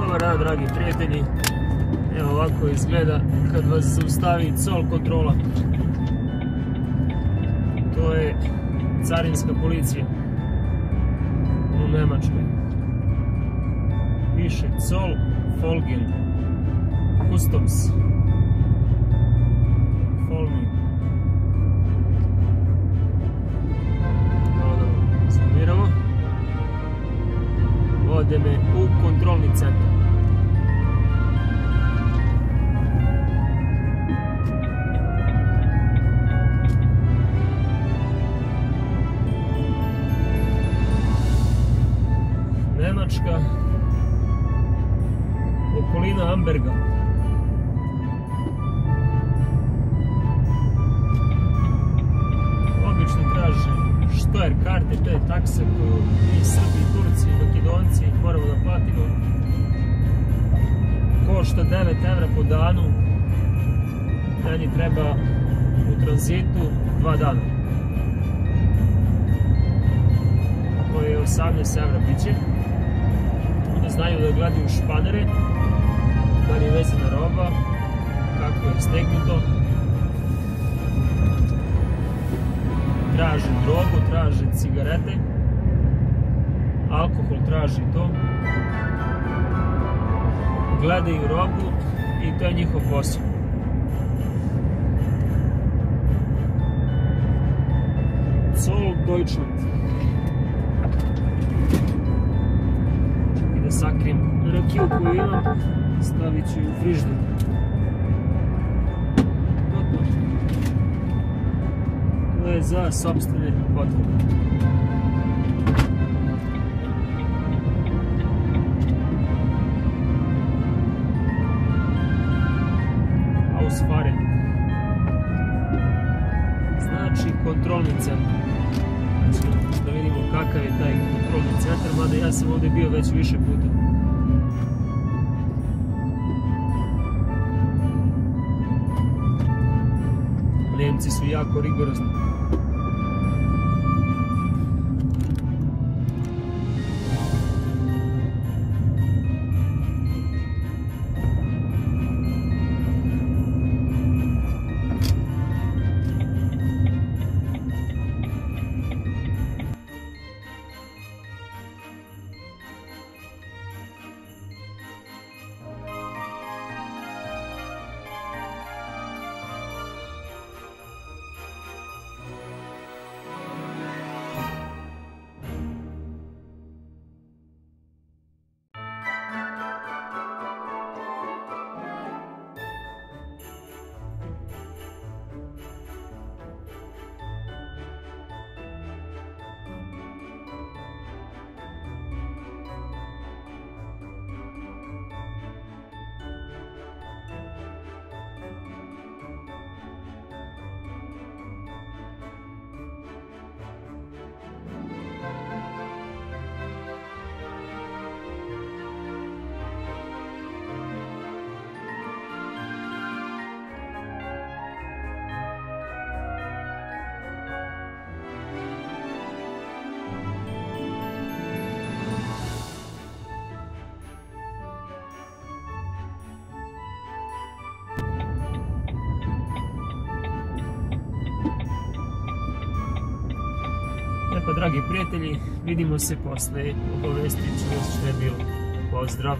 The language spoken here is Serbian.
Dobar dan, dragi prijatelji. Evo ovako izgleda kad vas zaustavi col kontrola. To je carinska policija u Nemačkoj. Piše Zoll Folgen Customs. Me u kontrolni centar. Nemačka okolina Amberga karte, to je taksa koju mi Srbi, Turci, Makedonci moramo da platimo. Košta 9 evra po danu. Meni treba u tranzitu 2 dana. To je 18 evra biće da znaju da gledaju španere, da li je vezana roba, kako je stegnuto. Traže drogu, traže cigarete, alkohol traži to. Gledaju robu i to je njihov posao. Zoll Deutschland. da sakrijem rakiju koju imam, stavit ću u frižder. Je za sobstvene potrebe. Ausfahren. Znači kontrolni centar. Znači, da vidimo kakav je taj kontrolni centar, mada ja sam ovde bio već više puta. Nemci su jako rigorozni. Pa dragi prijatelji, vidimo se posle, obavestit ću vas što je bilo. Pozdrav!